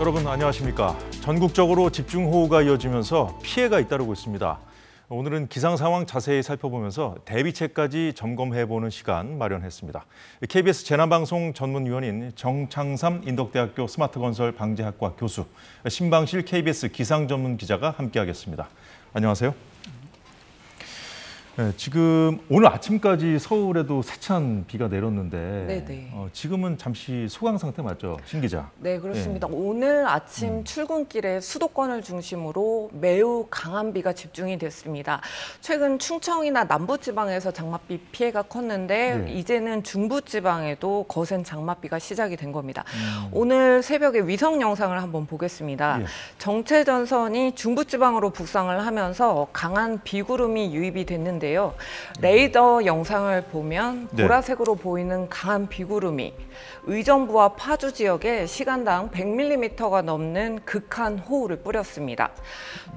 여러분 안녕하십니까? 전국적으로 집중호우가 이어지면서 피해가 잇따르고 있습니다. 오늘은 기상 상황 자세히 살펴보면서 대비책까지 점검해보는 시간 마련했습니다. KBS 재난방송 전문위원인 정창삼 인덕대학교 스마트건설 방재학과 교수, 신방실 KBS 기상 전문 기자가 함께하겠습니다. 안녕하세요. 네, 지금 오늘 아침까지 서울에도 세찬 비가 내렸는데 네네. 어, 지금은 잠시 소강 상태 맞죠, 신 기자? 네, 그렇습니다. 오늘 아침 음. 출근길에 수도권을 중심으로 매우 강한 비가 집중이 됐습니다. 최근 충청이나 남부지방에서 장맛비 피해가 컸는데 네. 이제는 중부지방에도 거센 장맛비가 시작이 된 겁니다. 음. 오늘 새벽에 위성 영상을 한번 보겠습니다. 예. 정체 전선이 중부지방으로 북상을 하면서 강한 비구름이 유입이 됐는데 요. 레이더 영상을 보면 네. 보라색으로 보이는 강한 비구름이 의정부와 파주 지역에 시간당 100mm가 넘는 극한 호우를 뿌렸습니다.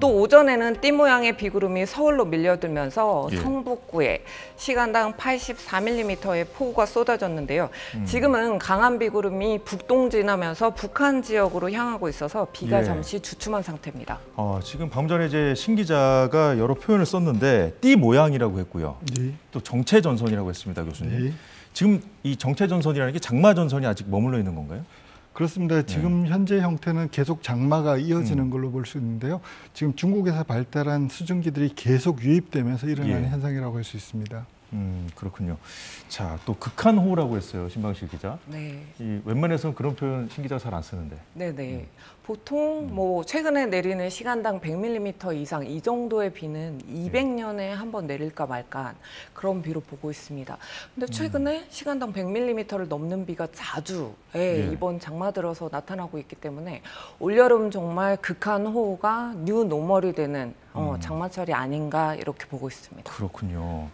또 오전에는 띠 모양의 비구름이 서울로 밀려들면서 예. 성북구에 시간당 84mm의 폭우가 쏟아졌는데요. 음. 지금은 강한 비구름이 북동진하면서 북한 지역으로 향하고 있어서 비가 예. 잠시 주춤한 상태입니다. 어, 지금 방금 전에 이제 신 기자가 여러 표현을 썼는데 띠 모양이라 고 했고요. 네. 또 정체 전선이라고 했습니다, 교수님. 네. 지금 이 정체 전선이라는 게 장마 전선이 아직 머물러 있는 건가요? 그렇습니다. 지금 현재 형태는 계속 장마가 이어지는 걸로 볼 수 있는데요. 지금 중국에서 발달한 수증기들이 계속 유입되면서 일어나는 예. 현상이라고 할 수 있습니다. 음, 그렇군요. 자, 또 극한 호우라고 했어요, 신방실 기자. 네. 이 웬만해서는 그런 표현 신 기자가 잘안 쓰는데. 네네. 보통 뭐 최근에 내리는 시간당 100mm 이상 이 정도의 비는 200년에 한 번 내릴까 말까 그런 비로 보고 있습니다. 근데 최근에 시간당 100mm를 넘는 비가 자주 예, 예. 이번 장마 들어서 나타나고 있기 때문에 올여름 정말 극한 호우가 new normal이 되는 어, 음. 장마철이 아닌가 이렇게 보고 있습니다. 그렇군요.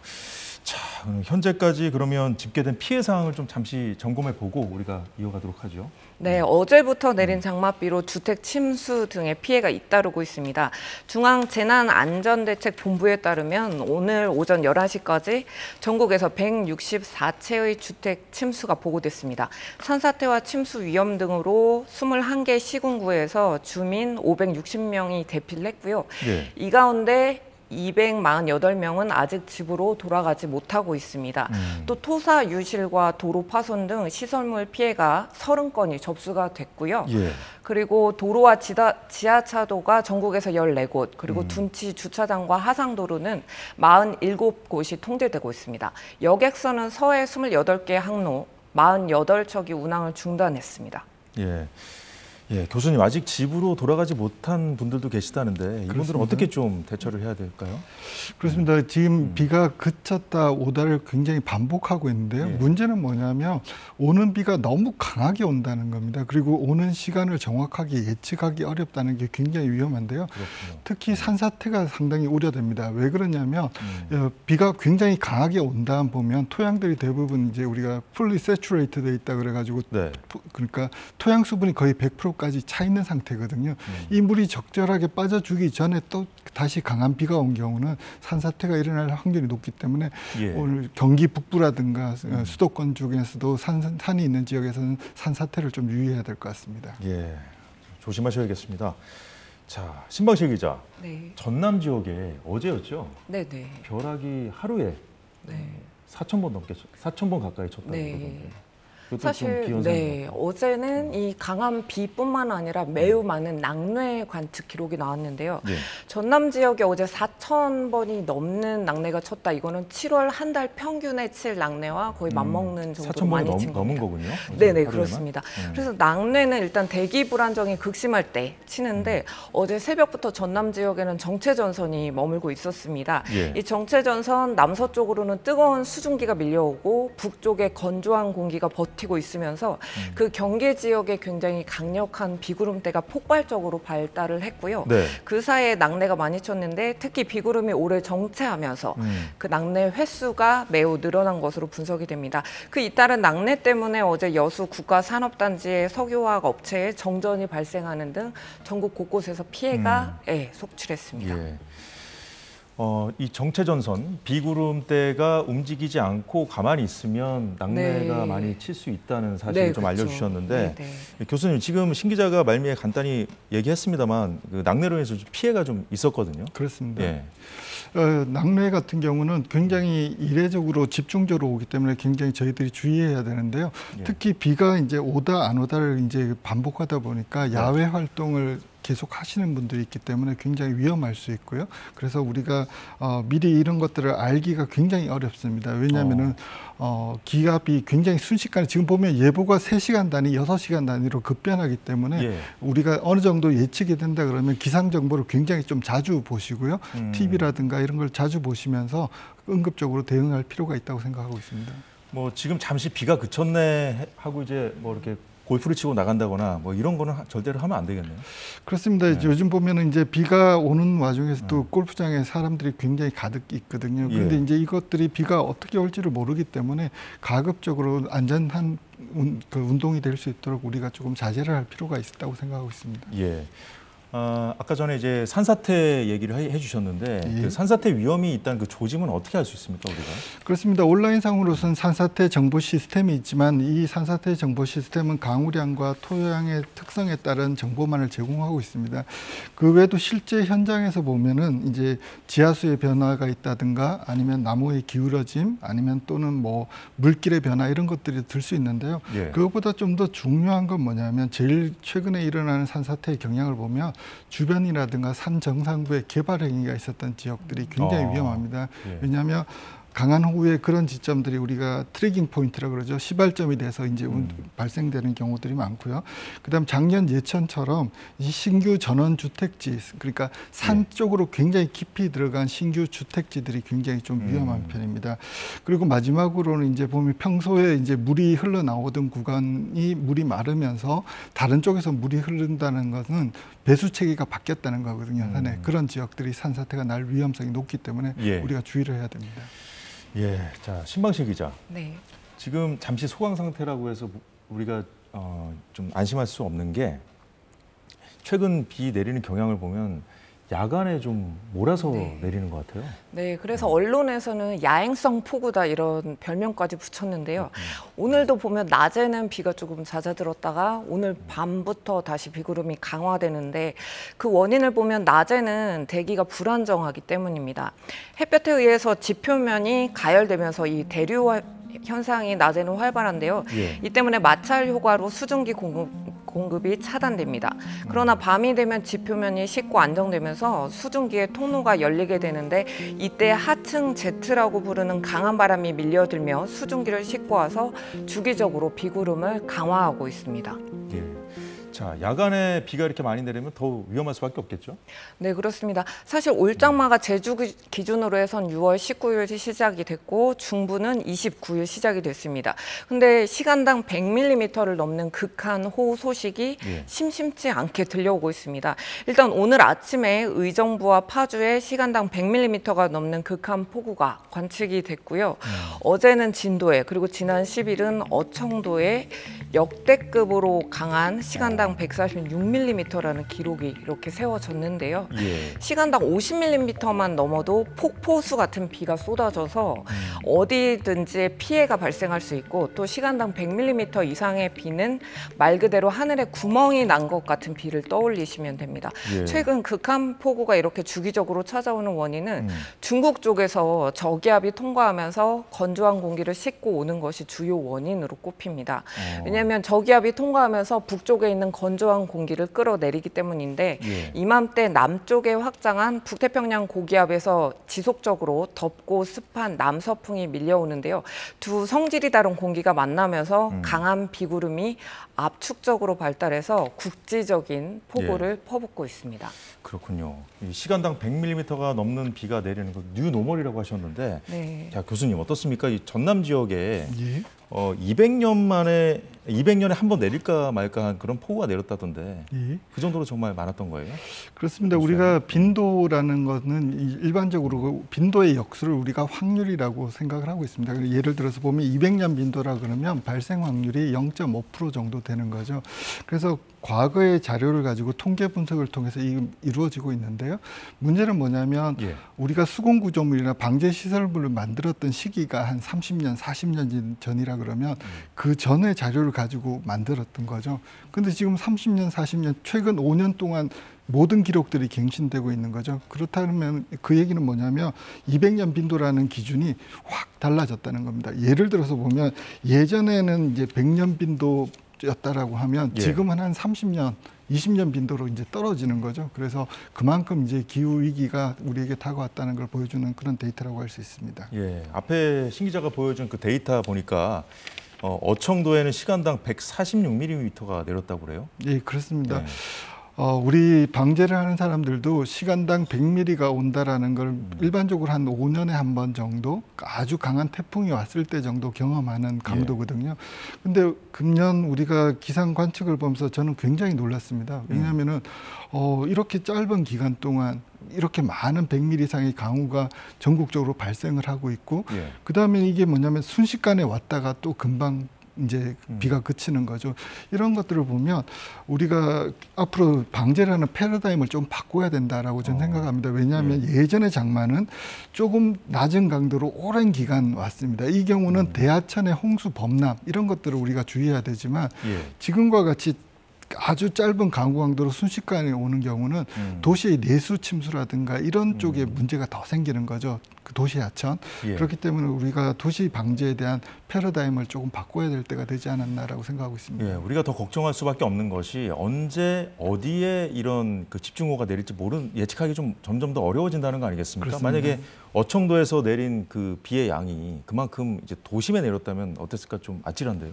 자, 그럼 현재까지 그러면 집계된 피해 사항을 좀 잠시 점검해 보고 우리가 이어가도록 하죠. 네, 어제부터 내린 장맛비로 주택 침수 등의 피해가 잇따르고 있습니다. 중앙 재난 안전대책 본부에 따르면 오늘 오전 11시까지 전국에서 164채의 주택 침수가 보고됐습니다. 산사태와 침수 위험 등으로 21개 시군구에서 주민 560명이 대피를 했고요. 예. 이 가운데 248명은 아직 집으로 돌아가지 못하고 있습니다. 음. 또 토사 유실과 도로 파손 등 시설물 피해가 30건이 접수가 됐고요. 예. 그리고 도로와 지하, 지하차도가 전국에서 14곳, 그리고 음. 둔치 주차장과 하상도로는 47곳이 통제되고 있습니다. 여객선은 서해 28개 항로 48척이 운항을 중단했습니다. 예. 예, 교수님 아직 집으로 돌아가지 못한 분들도 계시다는데 이분들은 그렇습니다. 어떻게 좀 대처를 해야 될까요? 그렇습니다. 지금 음. 비가 그쳤다 오다를 굉장히 반복하고 있는데요. 예. 문제는 뭐냐면 오는 비가 너무 강하게 온다는 겁니다. 그리고 오는 시간을 정확하게 예측하기 어렵다는 게 굉장히 위험한데요. 그렇군요. 특히 산사태가 상당히 우려됩니다. 왜 그러냐면 음. 어, 비가 굉장히 강하게 온다 보면 토양들이 대부분 이제 우리가 fully saturated 돼 있다 그래 가지고 네. 부- 그러니까 토양 수분이 거의 100% 까지 차 있는 상태거든요. 음. 이 물이 적절하게 빠져주기 전에 또 다시 강한 비가 온 경우는 산사태가 일어날 확률이 높기 때문에 예. 오늘 경기 북부라든가 음. 어, 수도권 중에서도 산, 산이 있는 지역에서는 산사태를 좀 유의해야 될 것 같습니다. 예. 조심하셔야겠습니다. 자, 신방실 기자. 네, 전남 지역에 어제였죠. 네, 네. 벼락이 하루에 네. 4천 번 넘게 4천 번 가까이 쳤다고 네. 그러던데. 사실 네. 어제는 이 강한 비뿐만 아니라 매우 많은 낙뢰 관측 기록이 나왔는데요. 예. 전남 지역에 어제 4천 번이 넘는 낙뢰가 쳤다. 이거는 7월 한 달 평균에 칠 낙뢰와 거의 맞먹는 정도로 4천 번이 많이 넘, 친 겁니다. 거군요. 네네 하루에만? 그렇습니다. 음. 그래서 낙뢰는 일단 대기 불안정이 극심할 때 음. 치는데 어제 새벽부터 전남 지역에는 정체 전선이 머물고 있었습니다. 예. 이 정체 전선 남서쪽으로는 뜨거운 수증기가 밀려오고 북쪽에 건조한 공기가 버티 고 있으면서 음. 그 경계 지역에 굉장히 강력한 비구름대가 폭발적으로 발달을 했고요. 네. 그 사이에 낙뢰가 많이 쳤는데 특히 비구름이 오래 정체하면서 음. 그 낙뢰 횟수가 매우 늘어난 것으로 분석이 됩니다. 그 잇따른 낙뢰 때문에 어제 여수 국가산업단지의 석유화학 업체에 정전이 발생하는 등 전국 곳곳에서 피해가 예, 속출했습니다. 예. 어, 이 정체 전선 비구름대가 움직이지 않고 가만히 있으면 낙뢰가 네. 많이 칠 수 있다는 사실을 네, 좀 그렇죠. 알려주셨는데 네, 네. 교수님 지금 신 기자가 말미에 간단히 얘기했습니다만 그 낙뢰로 인해서 좀 피해가 좀 있었거든요. 그렇습니다. 예. 어, 낙뢰 같은 경우는 굉장히 이례적으로 집중적으로 오기 때문에 굉장히 저희들이 주의해야 되는데요. 예. 특히 비가 이제 오다 안 오다를 이제 반복하다 보니까 네. 야외 활동을 계속 하시는 분들이 있기 때문에 굉장히 위험할 수 있고요. 그래서 우리가 어, 미리 이런 것들을 알기가 굉장히 어렵습니다. 왜냐하면은 어, 기압이 굉장히 순식간에 지금 보면 예보가 세시간 단위, 여섯 시간 단위로 급변하기 때문에 예. 우리가 어느 정도 예측이 된다 그러면 기상 정보를 굉장히 좀 자주 보시고요. 음. TV라든가 이런 걸 자주 보시면서 응급적으로 대응할 필요가 있다고 생각하고 있습니다. 뭐 지금 잠시 비가 그쳤네 하고 이제 뭐 이렇게 골프를 치고 나간다거나 뭐 이런 거는 하- 절대로 하면 안 되겠네요. 그렇습니다. 네. 요즘 보면은 이제 비가 오는 와중에서 또 골프장에 사람들이 굉장히 가득 있거든요. 그런데 예. 이제 이것들이 비가 어떻게 올지를 모르기 때문에 가급적으로 안전한 운, 그 운동이 될 수 있도록 우리가 조금 자제를 할 필요가 있다고 생각하고 있습니다. 예. 아, 아까 전에 이제 산사태 얘기를 해, 주셨는데 예. 그 산사태 위험이 있다는 그 조짐은 어떻게 알 수 있습니까 우리가? 그렇습니다. 온라인상으로서는 산사태 정보 시스템이 있지만 이 산사태 정보 시스템은 강우량과 토양의 특성에 따른 정보만을 제공하고 있습니다. 그 외에도 실제 현장에서 보면은 이제 지하수의 변화가 있다든가 아니면 나무의 기울어짐 아니면 또는 뭐 물길의 변화 이런 것들이 들 수 있는데요. 예. 그것보다 좀 더 중요한 건 뭐냐면 제일 최근에 일어나는 산사태의 경향을 보면 주변이라든가 산 정상부에 개발 행위가 있었던 지역들이 굉장히 어. 위험합니다. 예. 왜냐하면 강한 호우에 그런 지점들이 우리가 triggering point라 그러죠. 시발점이 돼서 이제 운- 음. 발생되는 경우들이 많고요. 그다음 작년 예천처럼 이 신규 전원 주택지 그러니까 산 예. 쪽으로 굉장히 깊이 들어간 신규 주택지들이 굉장히 좀 위험한 음. 편입니다. 그리고 마지막으로는 이제 보면 평소에 이제 물이 흘러나오던 구간이 물이 마르면서 다른 쪽에서 물이 흐른다는 것은 배수 체계가 바뀌었다는 거거든요. 음. 산에 그런 지역들이 산사태가 날 위험성이 높기 때문에 예. 우리가 주의를 해야 됩니다. 예. 자 신방식 기자. 네. 지금 잠시 소강 상태라고 해서 우리가 어, 좀 안심할 수 없는 게 최근 비 내리는 경향을 보면 야간에 좀 몰아서 네. 내리는 것 같아요. 네, 그래서 언론에서는 야행성 폭우다 이런 별명까지 붙였는데요. 오늘도 보면 낮에는 비가 조금 잦아들었다가 오늘 밤부터 다시 비구름이 강화되는데 그 원인을 보면 낮에는 대기가 불안정하기 때문입니다. 햇볕에 의해서 지표면이 가열되면서 이 대류 화- 현상이 낮에는 활발한데요. 예. 이 때문에 마찰 효과로 수증기 공급, 공급이 차단됩니다. 그러나 밤이 되면 지표면이 식고 안정되면서 수증기의 통로가 열리게 되는데 이때 하층 제트라고 부르는 강한 바람이 밀려들며 수증기를 싣고 와서 주기적으로 비구름을 강화하고 있습니다. 예. 자 야간에 비가 이렇게 많이 내리면 더 위험할 수밖에 없겠죠. 네, 그렇습니다. 사실 올장마가 제주 기- 기준으로 해선 6월 19일 시작이 됐고 중부는 29일 시작이 됐습니다. 근데 시간당 100mm를 넘는 극한 호우 소식이 예. 심심치 않게 들려오고 있습니다. 일단 오늘 아침에 의정부와 파주에 시간당 100mm가 넘는 극한 폭우가 관측이 됐고요. 어제는 진도에 그리고 지난 10일은 어청도에 역대급으로 강한 시간당 146mm라는 기록이 이렇게 세워졌는데요. 예. 시간당 50mm만 넘어도 폭포수 같은 비가 쏟아져서 어디든지 피해가 발생할 수 있고 또 시간당 100mm 이상의 비는 말 그대로 하늘에 구멍이 난 것 같은 비를 떠올리시면 됩니다. 예. 최근 극한 폭우가 이렇게 주기적으로 찾아오는 원인은 음. 중국 쪽에서 저기압이 통과하면서 건조한 공기를 싣고 오는 것이 주요 원인으로 꼽힙니다. 어. 왜냐 하면 저기압이 통과하면서 북쪽에 있는 건조한 공기를 끌어내리기 때문인데 예. 이맘때 남쪽에 확장한 북태평양 고기압에서 지속적으로 덥고 습한 남서풍이 밀려오는데요. 두 성질이 다른 공기가 만나면서 음. 강한 비구름이 압축적으로 발달해서 국지적인 폭우를 예. 퍼붓고 있습니다. 그렇군요. 이 시간당 100mm가 넘는 비가 내리는 거 new normal이라고 하셨는데 네. 자 교수님 어떻습니까? 이 전남 지역에 예. 어, 200년 만에 200년에 한 번 내릴까 말까 한 그런 폭우가 내렸다던데 예. 그 정도로 정말 많았던 거예요? 그렇습니다. 우리가 빈도라는 것은 이- 일반적으로 그 빈도의 역수를 우리가 확률이라고 생각을 하고 있습니다. 예를 들어서 보면 200년 빈도라 그러면 발생 확률이 0.5% 정도 되는 거죠. 그래서 과거의 자료를 가지고 통계 분석을 통해서 이, 이루어지고 있는데요. 문제는 뭐냐면 예. 우리가 수공 구조물이나 방제 시설물을 만들었던 시기가 한 30년, 40년 전이라 그러면 그 전의 자료를 가지고 만들었던 거죠. 근데 지금 30년, 40년 최근 5년 동안 모든 기록들이 갱신되고 있는 거죠. 그렇다면 그 얘기는 뭐냐면 200년 빈도라는 기준이 확 달라졌다는 겁니다. 예를 들어서 보면 예전에는 이제 100년 빈도 였다라고 하면 예. 지금은 한 30년 20년 빈도로 이제 떨어지는 거죠. 그래서 그만큼 이제 기후 위기가 우리에게 다가왔다는 걸 보여주는 그런 데이터라고 할 수 있습니다. 예, 앞에 신 기자가 보여준 그 데이터 보니까 어, 어청도에는 시간당 146mm가 내렸다고 그래요. 예, 그렇습니다. 네. 어, 우리 방재를 하는 사람들도 시간당 100mm가 온다라는 걸 음. 일반적으로 한 5년에 한 번 정도 아주 강한 태풍이 왔을 때 정도 경험하는 강도거든요. 근데 금년 우리가 기상 관측을 보면서 저는 굉장히 놀랐습니다. 왜냐하면은 어, 이렇게 짧은 기간 동안 이렇게 많은 100mm 이상의 강우가 전국적으로 발생을 하고 있고 예. 그다음에 이게 뭐냐면 순식간에 왔다가 또 금방 이제 음. 비가 그치는 거죠. 이런 것들을 보면 우리가 앞으로 방제라는 패러다임을 좀 바꿔야 된다라고 저는 어. 생각합니다. 왜냐하면 예전의 장마는 조금 낮은 강도로 오랜 기간 왔습니다. 이 경우는 음. 대하천의 홍수 범람 이런 것들을 우리가 주의해야 되지만 예. 지금과 같이 아주 짧은 강우 강도로 순식간에 오는 경우는 음. 도시의 내수 침수라든가 이런 쪽에 문제가 더 생기는 거죠. 그 도시 하천. 예. 그렇기 때문에 우리가 도시 방제에 대한 패러다임을 조금 바꿔야 될 때가 되지 않았나라고 생각하고 있습니다. 예, 우리가 더 걱정할 수밖에 없는 것이 언제 어디에 이런 그 집중호우가 내릴지 모르는 예측하기 좀 점점 더 어려워진다는 거 아니겠습니까? 그렇습니다. 만약에 어청도에서 내린 그 비의 양이 그만큼 이제 도심에 내렸다면 어땠을까 좀 아찔한데요.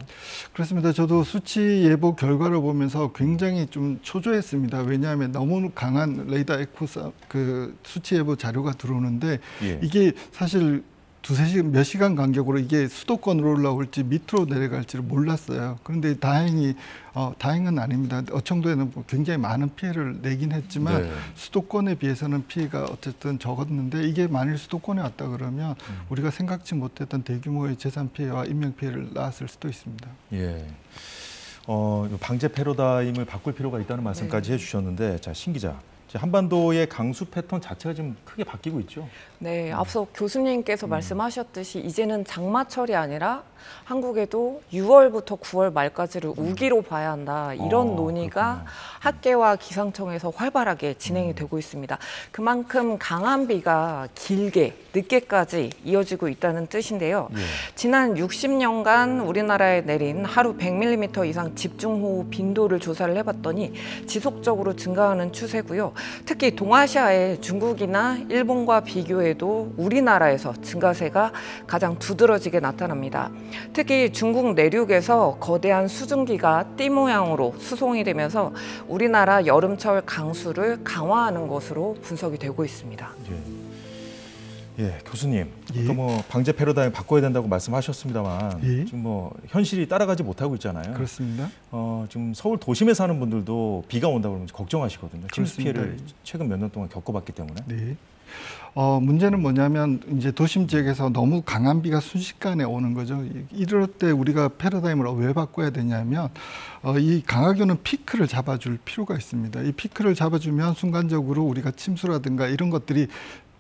그렇습니다. 저도 수치 예보 결과를 보면서 굉장히 좀 초조했습니다. 왜냐하면 너무 강한 레이더 에코사 그 수치 예보 자료가 들어오는데 예. 이게 사실 두세 시간 몇 시간 간격으로 이게 수도권으로 올라올지 밑으로 내려갈지를 몰랐어요. 그런데 다행히 어, 다행은 아닙니다. 어청도에는 뭐 굉장히 많은 피해를 내긴 했지만 네. 수도권에 비해서는 피해가 어쨌든 적었는데 이게 만일 수도권에 왔다 그러면 음. 우리가 생각지 못했던 대규모의 재산 피해와 인명 피해를 낳았을 수도 있습니다. 예. 어, 이 방제 패러다임을 바꿀 필요가 있다는 네. 말씀까지 해주셨는데, 자, 신 기자. 한반도의 강수 패턴 자체가 지금 크게 바뀌고 있죠. 네, 앞서 교수님께서 음. 말씀하셨듯이 이제는 장마철이 아니라 한국에도 6월부터 9월 말까지를 우기로 봐야 한다. 이런 어, 논의가 그렇군요. 학계와 기상청에서 활발하게 진행이 되고 있습니다. 그만큼 강한 비가 길게 늦게까지 이어지고 있다는 뜻인데요. 예. 지난 60년간 우리나라에 내린 하루 100mm 이상 집중호우 빈도를 조사를 해봤더니 지속적으로 증가하는 추세고요. 특히 동아시아의 중국이나 일본과 비교해도 우리나라에서 증가세가 가장 두드러지게 나타납니다. 특히 중국 내륙에서 거대한 수증기가 띠 모양으로 수송이 되면서 우리나라 여름철 강수를 강화하는 것으로 분석이 되고 있습니다. 예. 예, 교수님. 예. 아까 뭐 방제 패러다임 바꿔야 된다고 말씀하셨습니다만 예. 지금 뭐 현실이 따라가지 못하고 있잖아요. 그렇습니다. 어, 지금 서울 도심에 사는 분들도 비가 온다 그러면 걱정하시거든요. 침수. 피해를 최근 몇 년 동안 겪어봤기 때문에. 네. 어, 문제는 뭐냐면 이제 도심 지역에서 너무 강한 비가 순식간에 오는 거죠. 이- 이럴 때 우리가 패러다임을 왜 바꿔야 되냐면 어, 이 강하게 오는 피크를 잡아줄 필요가 있습니다. 이 피크를 잡아주면 순간적으로 우리가 침수라든가 이런 것들이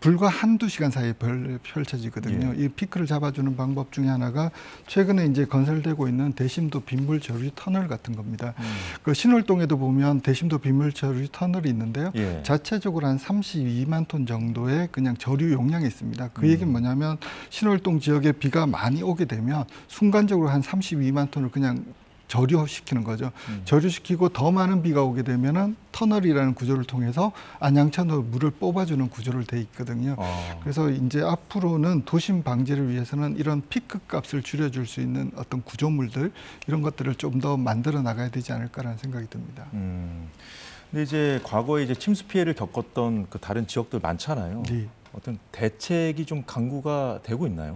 불과 한두 시간 사이에 펼- 펼쳐지거든요. 이 피크를 잡아주는 방법 중에 하나가 최근에 이제 건설되고 있는 대심도 빗물 저류 터널 같은 겁니다. 음. 그 신월동에도 보면 대심도 빗물 저류 터널이 있는데요. 예. 자체적으로 한 32만 톤 정도의 그냥 저류 용량이 있습니다. 그 음. 얘기는 뭐냐면 신월동 지역에 비가 많이 오게 되면 순간적으로 한 32만 톤을 그냥 저류시키는 거죠. 음. 저류시키고 더 많은 비가 오게 되면은 터널이라는 구조를 통해서 안양천으로 물을 뽑아주는 구조를 돼 있거든요. 어. 그래서 이제 앞으로는 도심 방제를 위해서는 이런 피크 값을 줄여줄 수 있는 어떤 구조물들 이런 것들을 좀 더 만들어 나가야 되지 않을까라는 생각이 듭니다. 음. 근데 이제 과거에 이제 침수 피해를 겪었던 그 다른 지역들 많잖아요. 네. 어떤 대책이 좀 강구가 되고 있나요?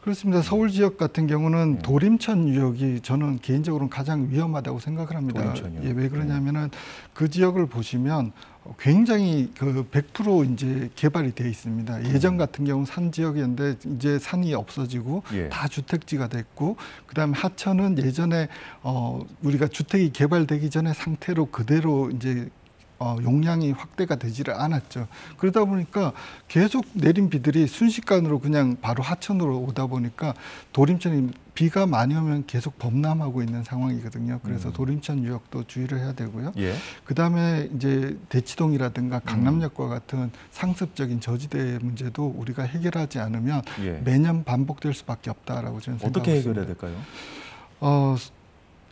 그렇습니다. 서울 지역 같은 경우는 네. 도림천 유역이 저는 개인적으로는 가장 위험하다고 생각을 합니다. 도림천이요? 예, 왜 그러냐면은 그 지역을 보시면 굉장히 그 100% 이제 개발이 돼 있습니다. 음. 예전 같은 경우 산 지역이었는데 이제 산이 없어지고 예. 다 주택지가 됐고 그다음에 하천은 예전에 어 우리가 주택이 개발되기 전에 상태로 그대로 이제 어, 용량이 확대가 되지를 않았죠. 그러다 보니까 계속 내린 비들이 순식간으로 그냥 바로 하천으로 오다 보니까 도림천이 비가 많이 오면 계속 범람하고 있는 상황이거든요. 그래서 음. 도림천 유역도 주의를 해야 되고요. 예. 그다음에 이제 대치동이라든가 음. 강남역과 같은 상습적인 저지대 문제도 우리가 해결하지 않으면 예. 매년 반복될 수밖에 없다라고 저는 생각하고 어떻게. 해결해야 될까요? 어,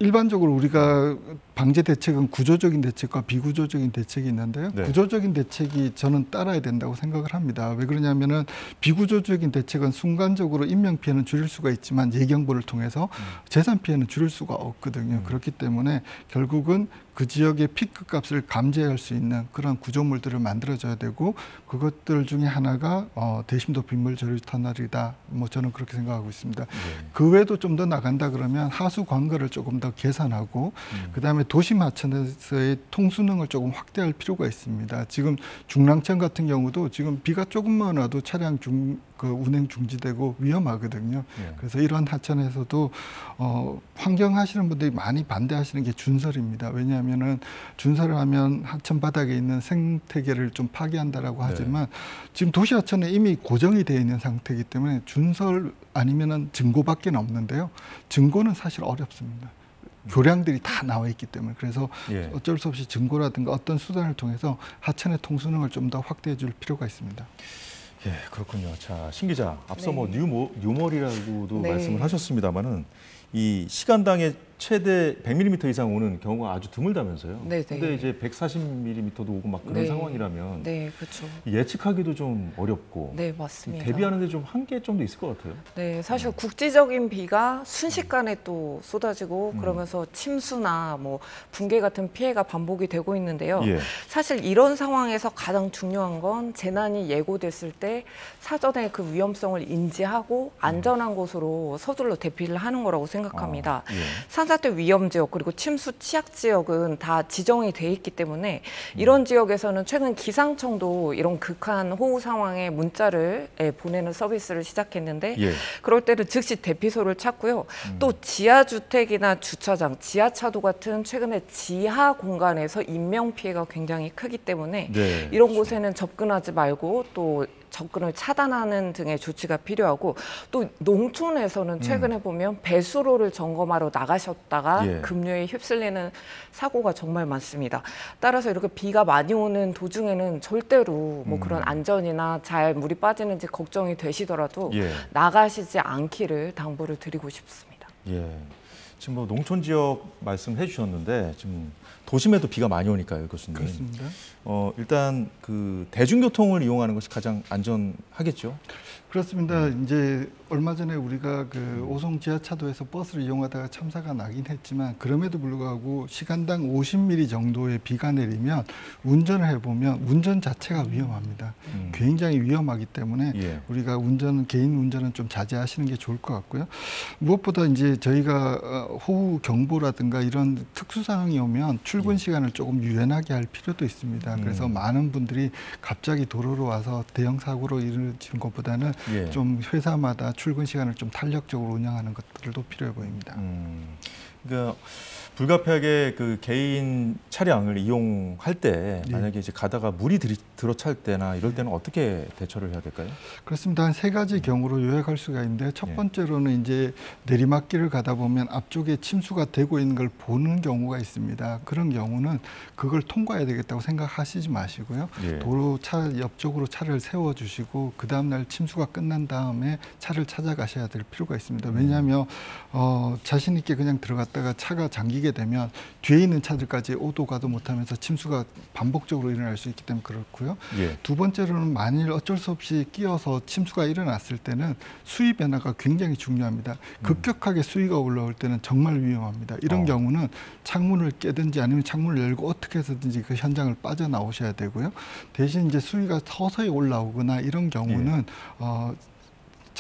일반적으로 우리가 방제 대책은 구조적인 대책과 비구조적인 대책이 있는데요. 네. 구조적인 대책이 저는 따라야 된다고 생각을 합니다. 왜 그러냐면은 비구조적인 대책은 순간적으로 인명 피해는 줄일 수가 있지만 예경보를 통해서 재산 피해는 줄일 수가 없거든요. 음. 그렇기 때문에 결국은 그 지역의 피크 값을 감제할 수 있는 그런 구조물들을 만들어줘야 되고 그것들 중에 하나가 어, 대심도 빗물 저류 터널이다. 뭐 저는 그렇게 생각하고 있습니다. 예. 그 외에도 좀 더 나간다 그러면 하수 관거를 조금 더 개선하고 음. 그다음에 도심 하천에서의 통수능을 조금 확대할 필요가 있습니다. 지금 중랑천 같은 경우도 지금 비가 조금만 와도 차량 중 그 운행 중지되고 위험하거든요. 예. 그래서 이런 하천에서도 어, 환경 하시는 분들이 많이 반대하시는 게 준설입니다. 왜냐하면 은 준설을 하면 하천 바닥에 있는 생태계를 좀 파괴한다라고 네. 하지만 지금 도시 하천에 이미 고정이 되어 있는 상태이기 때문에 준설 아니면은 증거밖에 없는데요. 증거는 사실 어렵습니다. 교량들이 다 나와 있기 때문에 그래서 예. 어쩔 수 없이 증거라든가 어떤 수단을 통해서 하천의 통수능을 좀 더 확대해 줄 필요가 있습니다. 예, 그렇군요. 자, 신 기자, 앞서 네. 뭐 뉴모, 뉴멀이라고도 네. 말씀을 하셨습니다만은 이 시간당에 최대 100mm 이상 오는 경우가 아주 드물다면서요. 네, 네. 근데 이제 140mm도 오고 막 그런 네. 상황이라면 네, 그렇죠. 예측하기도 좀 어렵고 네, 맞습니다. 대비하는 데 좀 한계 정도 있을 것 같아요. 네, 사실 국지적인 비가 순식간에 또 쏟아지고 음. 그러면서 침수나 뭐 붕괴 같은 피해가 반복이 되고 있는데요. 예. 사실 이런 상황에서 가장 중요한 건 재난이 예고됐을 때 사전에 그 위험성을 인지하고 안전한 곳으로 서둘러 대피를 하는 거라고 생각합니다. 아, 예. 산사태 위험 지역 그리고 침수 취약 지역은 다 지정이 돼 있기 때문에 이런 지역에서는 최근 기상청도 이런 극한 호우 상황에 문자를 예, 보내는 서비스를 시작했는데 예. 그럴 때는 즉시 대피소를 찾고요. 음. 또 지하 주택이나 주차장, 지하차도 같은 최근에 지하 공간에서 인명 피해가 굉장히 크기 때문에 네. 이런 그렇죠. 곳에는 접근하지 말고 또 접근을 차단하는 등의 조치가 필요하고 또 농촌에서는 최근에 보면 배수로를 점검하러 나가셨다가 음. 예. 급류에 휩쓸리는 사고가 정말 많습니다. 따라서 이렇게 비가 많이 오는 도중에는 절대로 뭐 음. 그런 안전이나 잘 물이 빠지는지 걱정이 되시더라도 예. 나가시지 않기를 당부를 드리고 싶습니다. 예. 지금 뭐 농촌 지역 말씀해 주셨는데 지금 도심에도 비가 많이 오니까요, 교수님. 그렇습니다. 어, 일단 그 대중교통을 이용하는 것이 가장 안전하겠죠. 그렇습니다. 이제 얼마 전에 우리가 그 오송 지하차도에서 버스를 이용하다가 참사가 나긴 했지만 그럼에도 불구하고 시간당 50mm 정도의 비가 내리면 운전을 해보면 운전 자체가 위험합니다. 음. 굉장히 위험하기 때문에 예. 우리가 운전 개인 운전은 좀 자제하시는 게 좋을 것 같고요. 무엇보다 이제 저희가 어, 호우 경보라든가 이런 특수 상황이 오면 출근 시간을 조금 유연하게 할 필요도 있습니다. 그래서 음. 많은 분들이 갑자기 도로로 와서 대형 사고로 이르는 것보다는 예. 좀 회사마다 출근 시간을 좀 탄력적으로 운영하는 것들도 필요해 보입니다. 음, 그러니까 불가피하게 그 개인 차량을 이용할 때 예. 만약에 이제 가다가 물이 들이, 들어찰 때나 이럴 때는 어떻게 대처를 해야 될까요? 그렇습니다. 한 세 가지 경우로 요약할 수가 있는데 첫 예. 번째로는 이제 내리막길을 가다 보면 앞쪽에 침수가 되고 있는 걸 보는 경우가 있습니다. 그런 경우는 그걸 통과해야 되겠다고 생각하시지 마시고요. 예. 도로 차 옆쪽으로 차를 세워 주시고 그 다음 날 침수가 끝난 다음에 차를 찾아가셔야 될 필요가 있습니다. 왜냐하면 어, 자신 있게 그냥 들어갔다 갔다가 차가 잠기게 되면 뒤에 있는 차들까지 오도 가도 못하면서 침수가 반복적으로 일어날 수 있기 때문에 그렇고요. 예. 두 번째로는 만일 어쩔 수 없이 끼어서 침수가 일어났을 때는 수위 변화가 굉장히 중요합니다. 급격하게 수위가 올라올 때는 정말 위험합니다. 이런 어. 경우는 창문을 깨든지 아니면 창문을 열고 어떻게 해서든지 그 현장을 빠져나오셔야 되고요. 대신 이제 수위가 서서히 올라오거나 이런 경우는 어,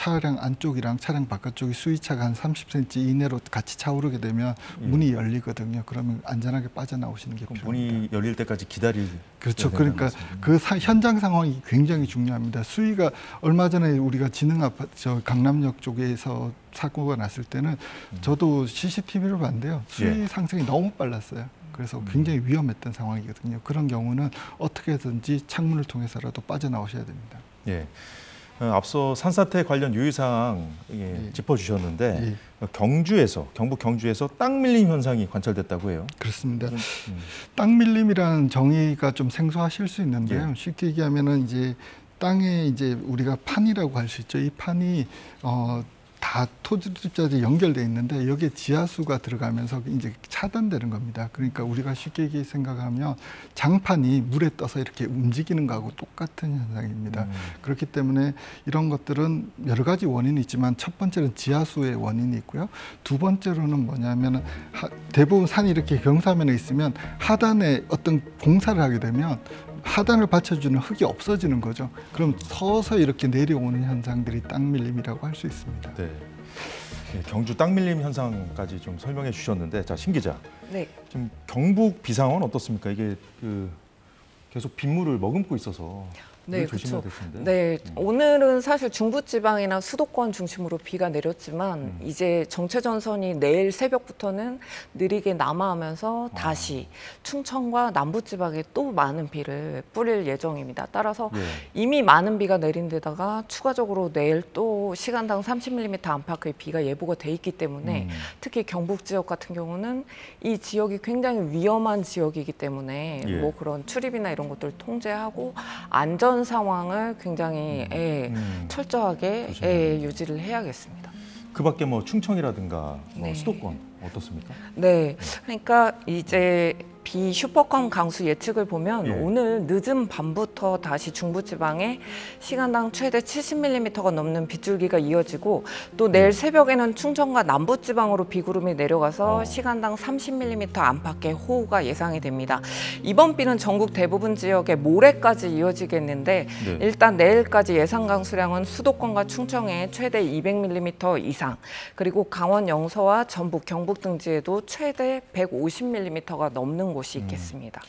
차량 안쪽이랑 차량 바깥쪽이 수위차가 한 30cm 이내로 같이 차오르게 되면 예. 문이 열리거든요. 그러면 안전하게 빠져나오시는 게 필요합니다. 문이 열릴 때까지 기다릴 그렇죠. 그러니까. 그 사- 현장 상황이 굉장히 중요합니다. 수위가 얼마 전에 우리가 지능 아파트 저 강남역 쪽에서 사고가 났을 때는 저도 CCTV를 봤는데요. 수위 음. 예. 상승이 너무 빨랐어요. 그래서 음. 굉장히 위험했던 상황이거든요. 그런 경우는 어떻게든지 창문을 통해서라도 빠져나오셔야 됩니다. 예. 어, 앞서 산사태 관련 유의사항 예, 예. 짚어주셨는데 예. 어, 경주에서 경북 경주에서 땅 밀림 현상이 관찰됐다고 해요. 그렇습니다. 음. 땅 밀림이라는 정의가 좀 생소하실 수 있는데요. 예. 쉽게 얘기하면은 이제 땅에 이제 우리가 판이라고 할 수 있죠. 이 판이 어, 다 토지자들이 연결돼 있는데 여기에 지하수가 들어가면서 이제 차단되는 겁니다. 그러니까 우리가 쉽게 생각하면 장판이 물에 떠서 이렇게 움직이는 거하고 똑같은 현상입니다. 음. 그렇기 때문에 이런 것들은 여러 가지 원인이 있지만 첫 번째는 지하수의 원인이 있고요. 두 번째로는 뭐냐면 대부분 산이 이렇게 경사면에 있으면 하단에 어떤 공사를 하게 되면 하단을 받쳐주는 흙이 없어지는 거죠. 그럼 서서히 이렇게 내려오는 현상들이 땅 밀림이라고 할 수 있습니다. 네. 예, 경주 땅 밀림 현상까지 좀 설명해 주셨는데 자, 신 기자. 네. 지금 경북 비상은 어떻습니까? 이게 그 계속 빗물을 머금고 있어서 네, 늘 조심해야 텐데. 네, 오늘은 사실 중부지방이나 수도권 중심으로 비가 내렸지만 음. 이제 정체 전선이 내일 새벽부터는 느리게 남하하면서 아. 다시 충청과 남부지방에 또 많은 비를 뿌릴 예정입니다. 따라서 예. 이미 많은 비가 내린 데다가 추가적으로 내일 또 시간당 30mm 안팎의 비가 예보가 돼 있기 때문에 음. 특히 경북 지역 같은 경우는 이 지역이 굉장히 위험한 지역이기 때문에 예. 뭐 그런 출입이나 이런 것들을 통제하고 안전 상황을 굉장히 예, 음. 철저하게 조심해야 예, 유지를 해야겠습니다. 그 밖에 뭐 충청이라든가 뭐 네. 수도권 어떻습니까? 네, 그러니까 이제 비 슈퍼컴 강수 예측을 보면 예. 오늘 늦은 밤부터 다시 중부지방에 시간당 최대 70mm가 넘는 빗줄기가 이어지고 또 네. 내일 새벽에는 충청과 남부지방으로 비구름이 내려가서 어. 시간당 30mm 안팎의 호우가 예상이 됩니다. 이번 비는 전국 대부분 지역에 모레까지 이어지겠는데 네. 일단 내일까지 예상 강수량은 수도권과 충청에 최대 200mm 이상, 그리고 강원 영서와 전북, 경북 등지에도 최대 150mm가 넘는 곳이 음. 있겠습니다.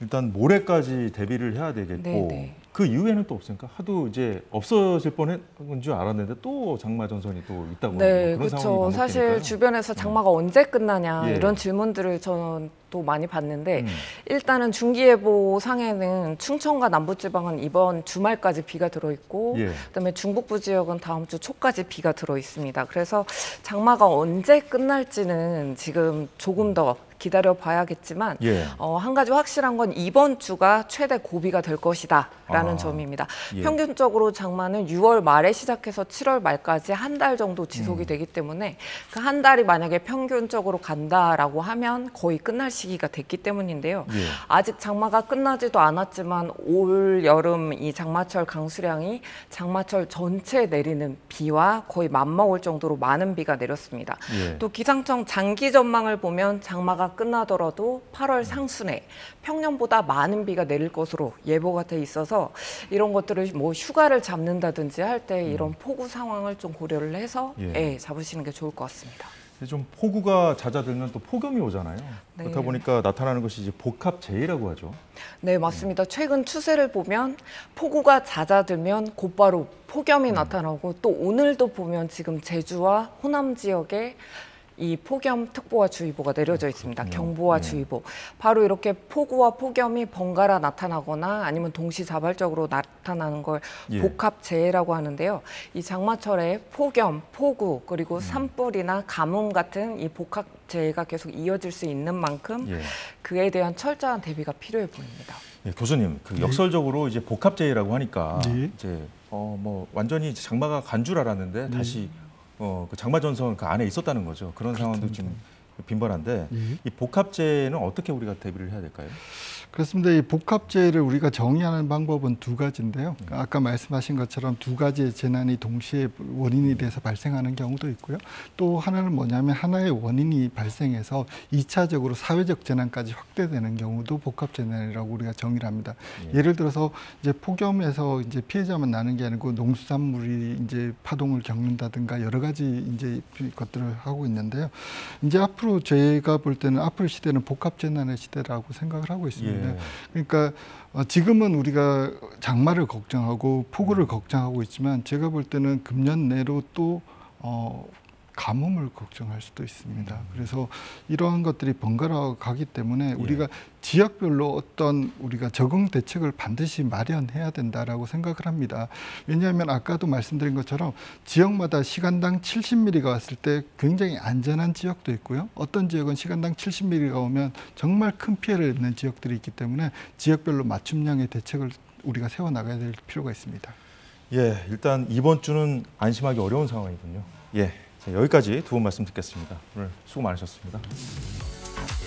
일단 모레까지 대비를 해야 되겠고 네, 네. 그 이후에는 또 없습니까? 하도 이제 없어질 뻔한 줄 알았는데 또 장마 전선이 또 있다고 네, 그렇죠. 사실 반복되니까요. 주변에서 장마가 언제 끝나냐 예. 이런 질문들을 저는 또 많이 받는데 음. 일단은 중기예보 상에는 충청과 남부지방은 이번 주말까지 비가 들어 있고 예. 그다음에 중북부 지역은 다음 주 초까지 비가 들어 있습니다. 그래서 장마가 언제 끝날지는 지금 조금 더 기다려 봐야겠지만 예. 어, 한 가지 확실한 건 이번 주가 최대 고비가 될 것이다라는 아, 점입니다. 예. 평균적으로 장마는 6월 말에 시작해서 7월 말까지 한 달 정도 지속이 음. 되기 때문에 그 한 달이 만약에 평균적으로 간다라고 하면 거의 끝날 시기가 됐기 때문인데요. 예. 아직 장마가 끝나지도 않았지만 올 여름 이 장마철 강수량이 장마철 전체에 내리는 비와 거의 맞먹을 정도로 많은 비가 내렸습니다. 예. 또 기상청 장기 전망을 보면 장마가 끝나더라도 8월 상순에 평년보다 많은 비가 내릴 것으로 예보가 돼 있어서 이런 것들을 뭐 휴가를 잡는다든지 할 때 이런 폭우 상황을 좀 고려를 해서 예. 예, 잡으시는 게 좋을 것 같습니다. 좀 폭우가 잦아들면 또 폭염이 오잖아요. 네. 그렇다 보니까 나타나는 것이 이제 복합 재해라고 하죠. 네, 맞습니다. 최근 추세를 보면 폭우가 잦아들면 곧바로 폭염이 나타나고 또 오늘도 보면 지금 제주와 호남 지역에 이 폭염 특보와 주의보가 내려져 있습니다. 경보와 네. 주의보. 바로 이렇게 폭우와 폭염이 번갈아 나타나거나 아니면 동시자발적으로 나타나는 걸 예. 복합 재해라고 하는데요. 이 장마철에 폭염, 폭우, 음. 그리고 산불이나 가뭄 같은 이 복합 재해가 계속 이어질 수 있는 만큼 예. 그에 대한 철저한 대비가 필요해 보입니다. 예, 교수님, 그 역설적으로 이제 복합 재해라고 하니까 네. 이제 어 뭐 완전히 장마가 간 줄 알았는데 네. 다시 어 그 장마 전선 그 안에 있었다는 거죠. 그런 상황도 좀 빈번한데 예. 이 복합재해는 어떻게 우리가 대비를 해야 될까요? 그렇습니다. 이 복합재해를 우리가 정의하는 방법은 두 가지인데요. 아까 말씀하신 것처럼 두 가지의 재난이 동시에 원인이 돼서 발생하는 경우도 있고요. 또 하나는 뭐냐면 하나의 원인이 발생해서 이차적으로 사회적 재난까지 확대되는 경우도 복합재난이라고 우리가 정의를 합니다. 예. 예를 들어서 이제 폭염에서 이제 피해자만 나는 게 아니고 농수산물이 이제 파동을 겪는다든가 여러 가지 이제 것들을 하고 있는데요. 이제 앞으로 제가 볼 때는 앞으로 시대는 복합 재난의 시대라고 생각을 하고 있습니다. 예. 그러니까 어, 지금은 우리가 장마를 걱정하고 폭우를 걱정하고 있지만 제가 볼 때는 금년 내로 또 어, 가뭄을 걱정할 수도 있습니다. 그래서 이러한 것들이 번갈아 가기 때문에 우리가 지역별로 어떤 우리가 적응 대책을 반드시 마련해야 된다라고 생각을 합니다. 왜냐하면 아까도 말씀드린 것처럼 지역마다 시간당 70mm가 왔을 때 굉장히 안전한 지역도 있고요. 어떤 지역은 시간당 70mm가 오면 정말 큰 피해를 입는 지역들이 있기 때문에 지역별로 맞춤형의 대책을 우리가 세워 나가야 될 필요가 있습니다. 예, 일단 이번 주는 안심하기 어려운 상황이군요. 예, 자, 네, 여기까지 두 분 말씀 듣겠습니다. 오늘 수고 많으셨습니다.